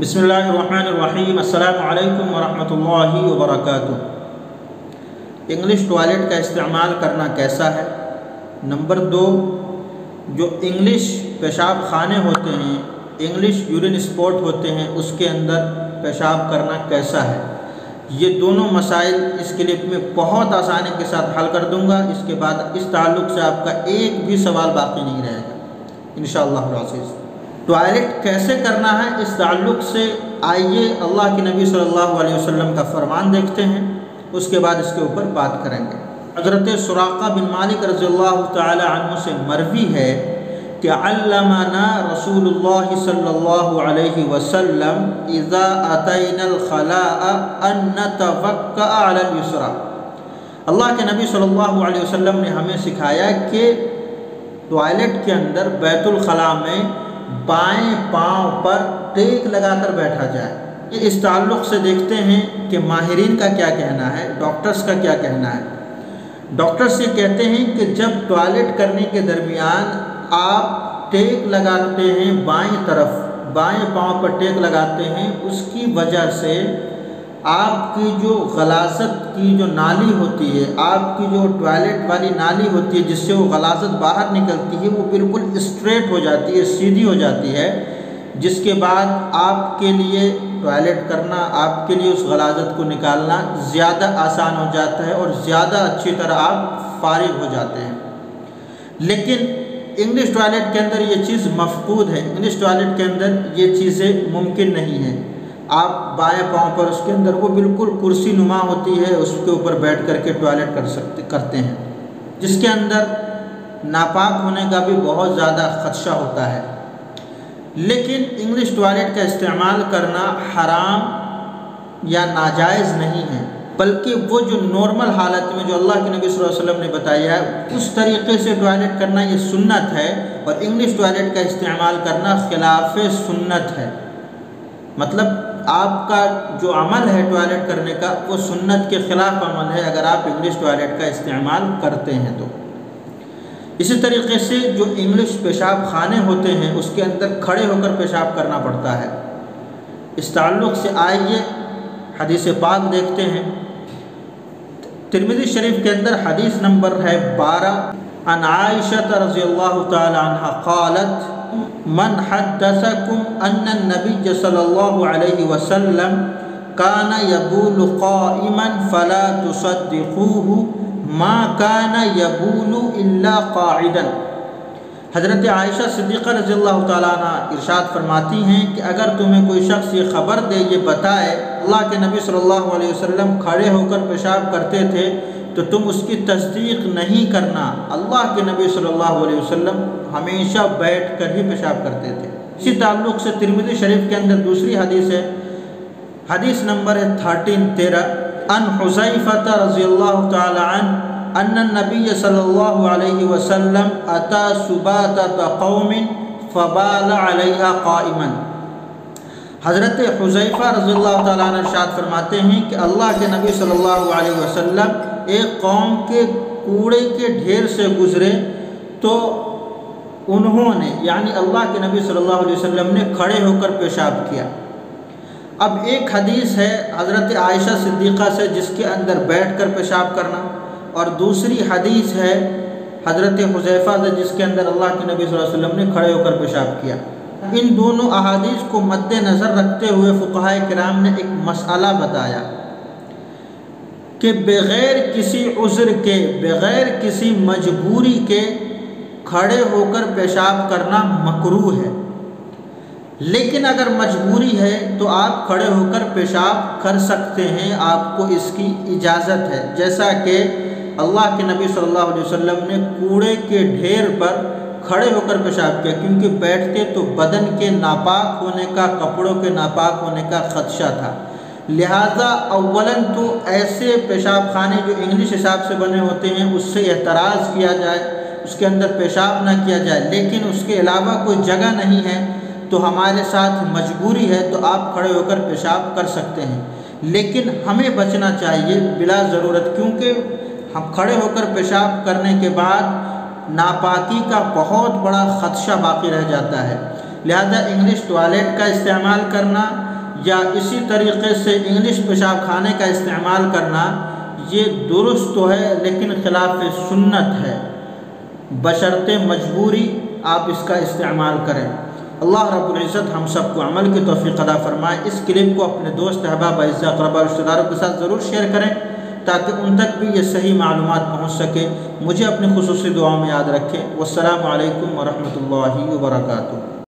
बिसमीम अल्लाम वरहमतुल्लाहि वबरकातुहू। English toilet का इस्तेमाल करना कैसा है? नंबर दो, जो इंग्लिश पेशाब खाने होते हैं इंग्लिश यूरिन स्पॉट होते हैं, उसके अंदर पेशाब करना कैसा है? ये दोनों मसाइल इस क्लिप में बहुत आसानी के साथ हल कर दूँगा। इसके बाद इस ताल्लुक़ से आपका एक भी सवाल बाकी नहीं रहेगा। इन टॉयलेट कैसे करना है, इस ताल्लुक़ से आइए अल्लाह के नबी सल्लल्लाहु अलैहि वसल्लम का फरमान देखते हैं, उसके बाद इसके ऊपर बात करेंगे। हज़रत सुराक़ा बिन मालिक रज़ी तु से मरवी है कि अल्लमाना रसूलुल्लाह सल्लल्लाहु अलैहि वसल्लम इज़ा अन अल्लाह के नबी सल्लल्लाहु अलैहि वसल्लम ने हमें सिखाया कि टॉयलेट के अंदर बैतुल खला में बाएँ पाँव पर टेक लगाकर बैठा जाए। इस ताल्लुक़ से देखते हैं कि माहरीन का क्या कहना है, डॉक्टर्स का क्या कहना है। डॉक्टर्स ये कहते हैं कि जब टॉयलेट करने के दरमियान आप टेक लगाते हैं बाएँ तरफ़, बाएँ पाँव पर टेक लगाते हैं, उसकी वजह से आपकी जो गलासत की जो नाली होती है, आपकी जो टॉयलेट वाली नाली होती है, जिससे वो गलासत बाहर निकलती है, वो बिल्कुल स्ट्रेट हो जाती है, सीधी हो जाती है, जिसके बाद आपके लिए टॉयलेट करना, आपके लिए उस गलाजत को निकालना ज़्यादा आसान हो जाता है और ज़्यादा अच्छी तरह आप फारिग हो जाते हैं। लेकिन इंग्लिश टॉयलेट के अंदर ये चीज़ मफकूद है। इंग्लिश टॉयलेट के अंदर ये चीज़ें मुमकिन नहीं हैं। आप बाएँ पाँव पर उसके अंदर वो बिल्कुल कुर्सी नुमा होती है, उसके ऊपर बैठ करके टॉयलेट कर सकते, करते हैं। जिसके अंदर नापाक होने का भी बहुत ज़्यादा खदशा होता है। लेकिन इंग्लिश टॉयलेट का इस्तेमाल करना हराम या नाजायज़ नहीं है, बल्कि वो जो नॉर्मल हालत में जो अल्लाह के नबी वसल्लम ने बताया है, उस तरीके से टॉयलेट करना ये सुन्नत है और इंग्लिश टॉयलेट का इस्तेमाल करना खिलाफ सुन्नत है। मतलब आपका जो अमल है टॉयलेट करने का, वो सुन्नत के ख़िलाफ़ अमल है, अगर आप इंग्लिश टॉयलेट का इस्तेमाल करते हैं तो। इसी तरीके से जो इंग्लिश पेशाब खाने होते हैं, उसके अंदर खड़े होकर पेशाब करना पड़ता है। इस ताल्लुक़ से आइए, हदीस पाक देखते हैं। तिरमिज़ी शरीफ के अंदर हदीस नंबर है बारह। अन आयशत रज़ी अल्लाह तआलत मन हदसकुम अन्न नबी सल्लल्लाहु अलैहि वसल्लम काना यबूल क़ाइमन फ़ला तुसद्दिक़ूहु मा काना यबूल इल्ला क़ाइदन हज़रत आयशा सिद्दीक़ा रज़ी अल्लाह इरशाद फरमाती हैं कि अगर तुम्हें कोई शख्स ये ख़बर दे, ये बताए, अल्लाह के नबी सल्लल्लाहु अलैहि वसल्लम खड़े होकर पेशाब करते थे तो तुम उसकी तस्दीक नहीं करना। अल्लाह के नबी सल्लल्लाहु अलैहि वसल्लम हमेशा बैठ कर ही पेशाब करते थे। इसी ताल्लुक़ से तिरमिदी शरीफ के अंदर दूसरी हदीस है। हदीस नंबर है थर्टीन, तेरह। अन हुसैफ़त रज़ी अल्लाह तन अन नबी सल्लल्लाहु अलैहि वसल्लम अता सुबात कौमिन फ़बाल अलैहा क़ाइमन। हज़रत हुजैफ़ा रज़ी तशाद फरमाते हैं कि अल्लाह के नबी सल्लल्लाहु अलैहि वसल्लम एक कौम के कूड़े के ढेर से गुज़रे तो उन्होंने, यानी अल्लाह के नबी सल्लल्लाहु अलैहि वसल्लम ने खड़े होकर पेशाब किया। अब एक हदीस है हज़रत आयशा सिद्दीक़ा से, जिसके अंदर बैठ कर पेशाब करना। और दूसरी हदीस है हज़रत हुजैफ़ा से, जिसके अंदर अल्लाह के नबी सल्लल्लाहु अलैहि वसल्लम ने खड़े होकर पेशाब किया। इन दोनों अहादीस को मद्देनज़र रखते हुए फ़ुकाह कराम ने एक मसाला बताया। कि बग़ैर किसी उज़्र के, बग़ैर किसी मजबूरी के खड़े होकर पेशाब करना मकरू है। लेकिन अगर मजबूरी है तो आप खड़े होकर पेशाब कर सकते हैं, आपको इसकी इजाज़त है। जैसा कि अल्लाह के नबी सल्लल्लाहु अलैहि वसल्लम ने कूड़े के ढेर पर खड़े होकर पेशाब किया, क्योंकि बैठते तो बदन के नापाक होने का, कपड़ों के नापाक होने का खदशा था। लिहाजा अव्वलन तो ऐसे पेशाब खाने जो इंग्लिश हिसाब से बने होते हैं, उससे एतराज़ किया जाए, उसके अंदर पेशाब ना किया जाए, लेकिन उसके अलावा कोई जगह नहीं है तो हमारे साथ मजबूरी है तो आप खड़े होकर पेशाब कर सकते हैं। लेकिन हमें बचना चाहिए बिला ज़रूरत, क्योंकि हम खड़े होकर पेशाब करने के बाद नापाकी का बहुत बड़ा ख़दशा बाकी रह जाता है। लिहाजा इंग्लिश टॉयलेट का इस्तेमाल करना या इसी तरीके से इंग्लिश पेशाब खाने का इस्तेमाल करना, ये दुरुस्त तो है, लेकिन खिलाफ सुन्नत है। बशर्ते मजबूरी आप इसका इस्तेमाल करें। अल्लाह रब्ज़त हम सबको अमल की तोफ़ी अदा फरमाए। इस क्लिप को अपने दोस्त अहबाब अक़रबा रिश्तेदारों के साथ ज़रूर शेयर करें, ताकि उन तक भी ये सही मालूम पहुँच सके। मुझे अपनी खसूस दुआ में याद रखें। वालकम वरहमल वर्का